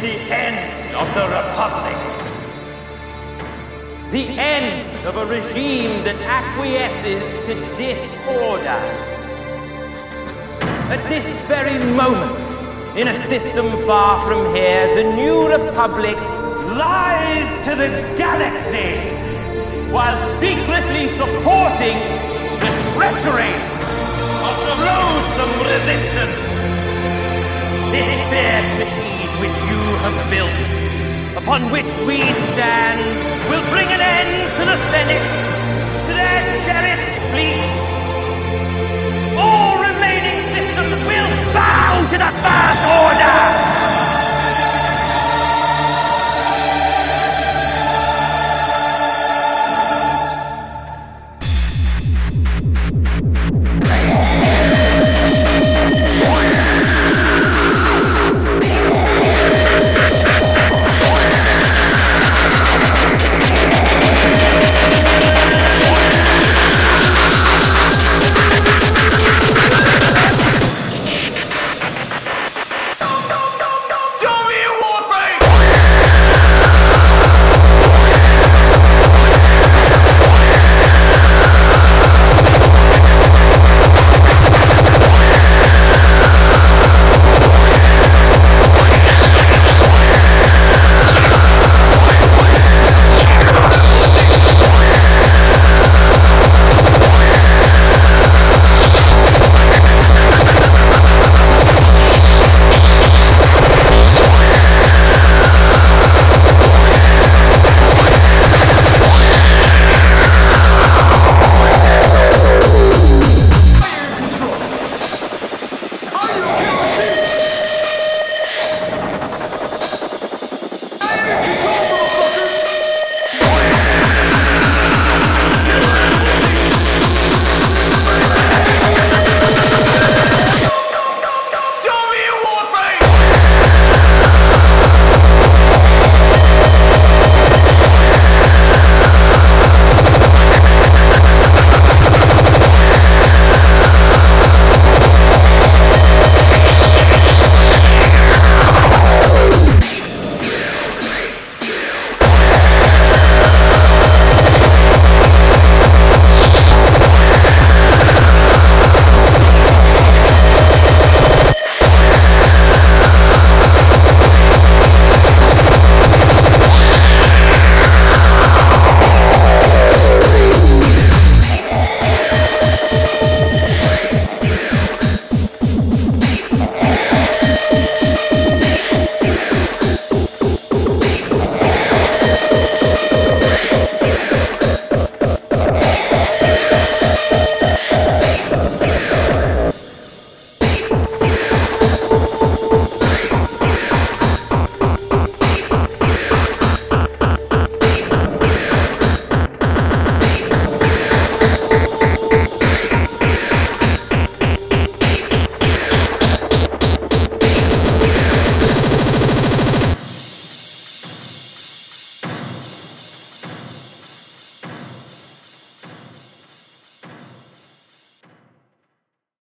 The end of the Republic. The end of a regime that acquiesces to disorder. At this very moment, in a system far from here, the new Republic lies to the galaxy while secretly supporting the treacheries of the loathsome resistance. Built, upon which we stand, will bring an end to the Senate,